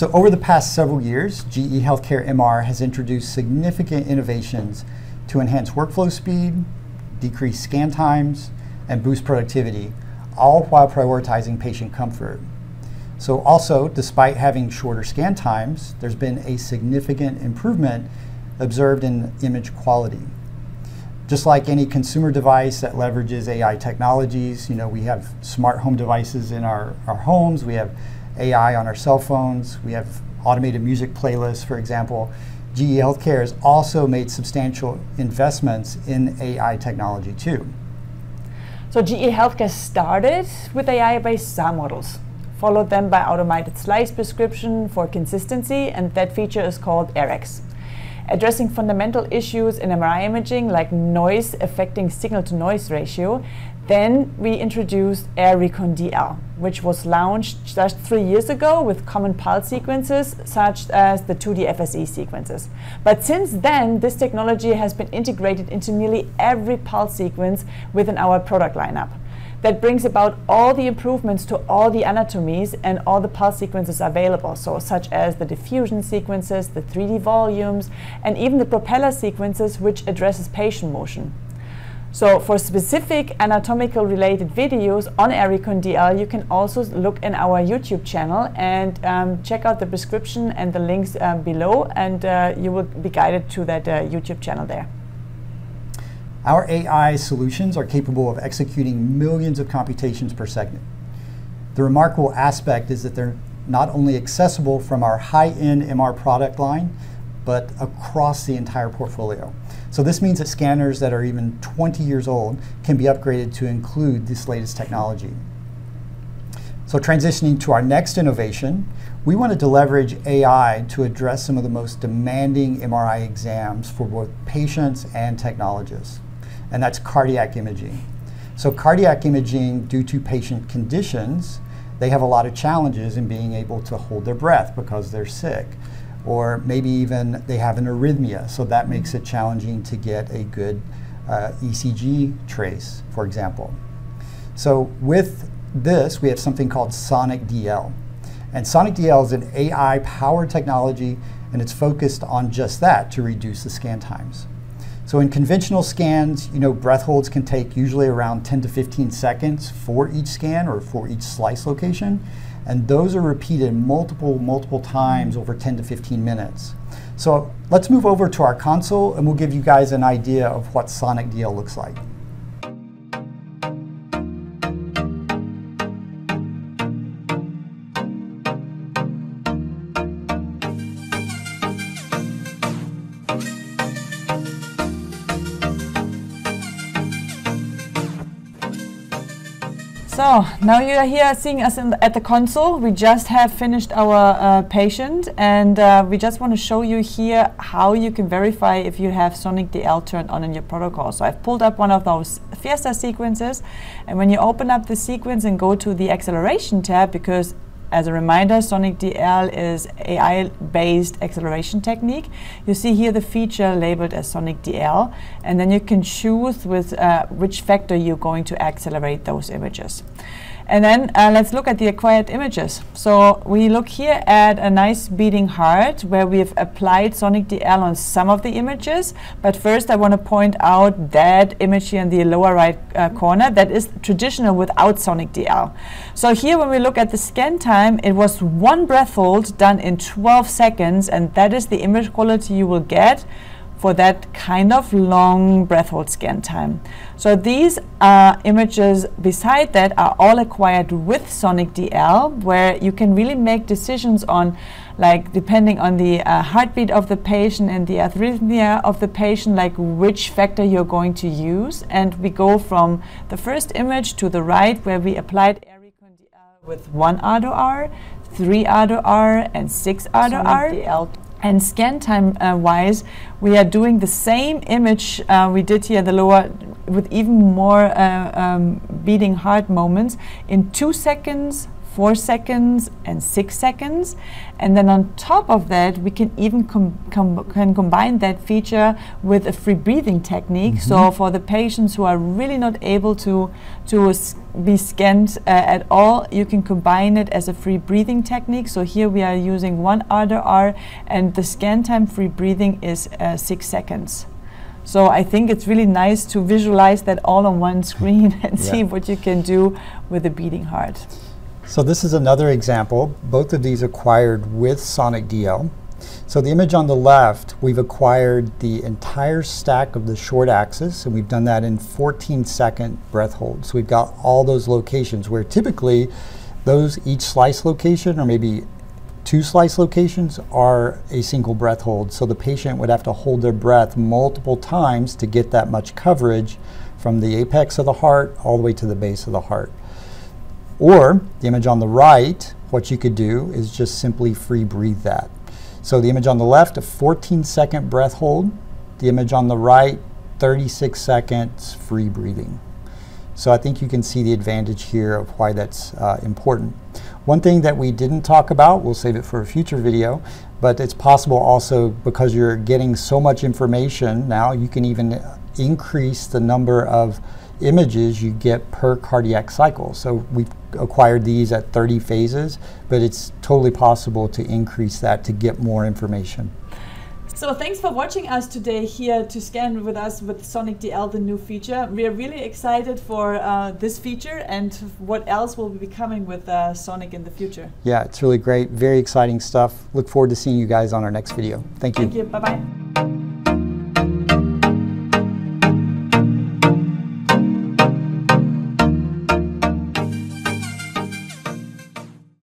So over the past several years, GE Healthcare MR has introduced significant innovations to enhance workflow speed, decrease scan times, and boost productivity, all while prioritizing patient comfort. So also, despite having shorter scan times, there's been a significant improvement observed in image quality. Just like any consumer device that leverages AI technologies, you know, we have smart home devices in our, our homes, we have AI on our cell phones, we have automated music playlists, for example. GE Healthcare has also made substantial investments in AI technology too. So GE Healthcare started with AI-based SAR models, followed then by automated slice prescription for consistency, and that feature is called AirX addressing fundamental issues in MRI imaging like noise affecting signal to noise ratio. Then we introduced AirRecon DL, which was launched just three years ago with common pulse sequences such as the 2D FSE sequences. But since then, this technology has been integrated into nearly every pulse sequence within our product lineup that brings about all the improvements to all the anatomies and all the pulse sequences available, so such as the diffusion sequences, the 3D volumes, and even the propeller sequences which addresses patient motion. So for specific anatomical related videos on AirRecon DL, you can also look in our YouTube channel and um, check out the description and the links um, below and uh, you will be guided to that uh, YouTube channel there. Our AI solutions are capable of executing millions of computations per second. The remarkable aspect is that they're not only accessible from our high-end MR product line, but across the entire portfolio. So this means that scanners that are even 20 years old can be upgraded to include this latest technology. So transitioning to our next innovation, we wanted to leverage AI to address some of the most demanding MRI exams for both patients and technologists and that's cardiac imaging. So cardiac imaging, due to patient conditions, they have a lot of challenges in being able to hold their breath because they're sick. Or maybe even they have an arrhythmia, so that makes it challenging to get a good uh, ECG trace, for example. So with this, we have something called Sonic DL. And Sonic DL is an AI-powered technology, and it's focused on just that, to reduce the scan times. So in conventional scans, you know, breath holds can take usually around 10 to 15 seconds for each scan or for each slice location. And those are repeated multiple, multiple times over 10 to 15 minutes. So let's move over to our console and we'll give you guys an idea of what Sonic DL looks like. So now you are here seeing us the, at the console. We just have finished our uh, patient and uh, we just want to show you here how you can verify if you have Sonic DL turned on in your protocol. So I've pulled up one of those Fiesta sequences and when you open up the sequence and go to the acceleration tab because as a reminder, Sonic DL is AI-based acceleration technique. You see here the feature labeled as Sonic DL, and then you can choose with uh, which factor you're going to accelerate those images. And then uh, let's look at the acquired images. So we look here at a nice beating heart where we've applied Sonic DL on some of the images. But first I want to point out that image here in the lower right uh, corner that is traditional without Sonic DL. So here when we look at the scan time, it was one breath hold done in 12 seconds and that is the image quality you will get for that kind of long breath hold scan time. So these uh, images beside that are all acquired with Sonic DL where you can really make decisions on like depending on the uh, heartbeat of the patient and the arrhythmia of the patient like which factor you're going to use and we go from the first image to the right where we applied AirRecon DL with 1 R, 3 R and 6 R. And scan time uh, wise, we are doing the same image uh, we did here the lower with even more uh, um, beating heart moments. In 2 seconds, four seconds, and six seconds. And then on top of that, we can even com com can combine that feature with a free breathing technique. Mm -hmm. So mm-hmm. for the patients who are really not able to to be scanned uh, at all, you can combine it as a free breathing technique. So here we are using one RDR, and the scan time free breathing is uh, six seconds. So I think it's really nice to visualize that all on one screen and yeah. see what you can do with a beating heart. So this is another example. Both of these acquired with Sonic DL. So the image on the left, we've acquired the entire stack of the short axis, and we've done that in 14 second breath holds. So we've got all those locations where typically those each slice location or maybe two slice locations are a single breath hold. So the patient would have to hold their breath multiple times to get that much coverage from the apex of the heart all the way to the base of the heart. Or the image on the right, what you could do is just simply free breathe that. So the image on the left, a 14 second breath hold. The image on the right, 36 seconds free breathing. So I think you can see the advantage here of why that's uh, important. One thing that we didn't talk about, we'll save it for a future video, but it's possible also because you're getting so much information now, you can even increase the number of images you get per cardiac cycle. So we've acquired these at 30 phases, but it's totally possible to increase that to get more information. So thanks for watching us today here to scan with us with Sonic DL, the new feature. We are really excited for uh, this feature and what else will be coming with uh, Sonic in the future. Yeah, it's really great. Very exciting stuff. Look forward to seeing you guys on our next video. Thank you. Thank you. Bye-bye.